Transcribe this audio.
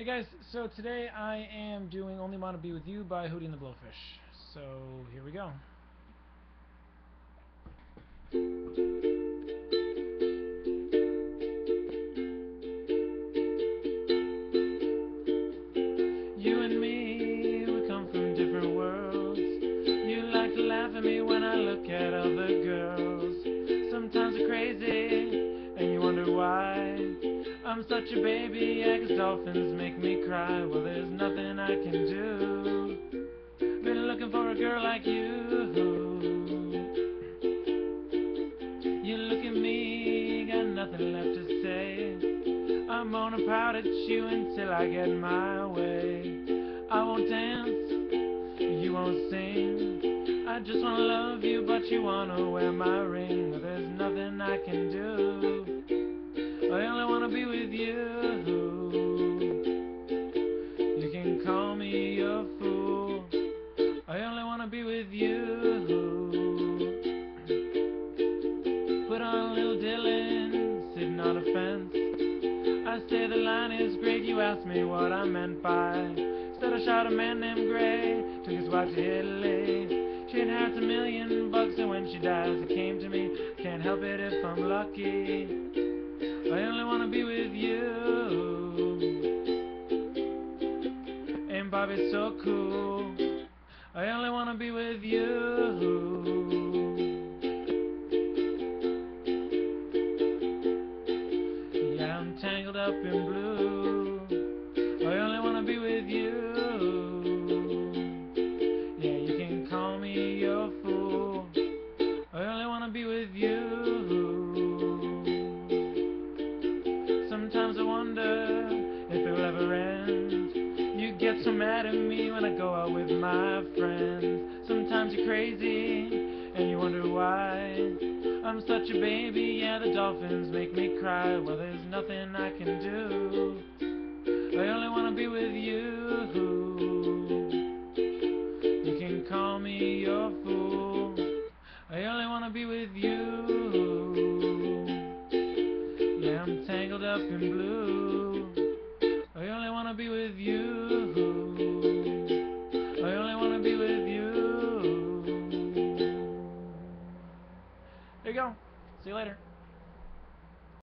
Hey guys, so today I am doing Only Wanna Be With You by Hootie and the Blowfish. So here we go. You and me, we come from different worlds. You like to laugh at me when I look at other girls. I'm such a baby, yeah, 'cause dolphins make me cry. Well, there's nothing I can do. Been looking for a girl like you. You look at me, got nothing left to say. I'm gonna pout at you until I get my way. I won't dance, you won't sing. I just wanna love you, but you wanna wear my ring. Well, there's nothing I can do. I only wanna be with you. You can call me a fool. I only wanna be with you. Put on little Dylan, sitting on a fence. I say the line is great, you asked me what I meant by. Said I shot a man named Gray, took his wife to Italy. She inherits a million bucks, and when she dies, it came to me. Can't help it if I'm lucky. I only wanna be with you. And Bobby's so cool. I only wanna be with you. Yeah, I'm tangled up in blue. Wonder if it will ever end. You get so mad at me when I go out with my friends. Sometimes you're crazy and you wonder why. I'm such a baby, yeah, the dolphins make me cry. Well, there's nothing I can do. I only wanna be with you. You can call me your fool. I only wanna be with you. Yeah, I'm up in blue. I only wanna be with you. I only wanna be with you. There you go. See you later.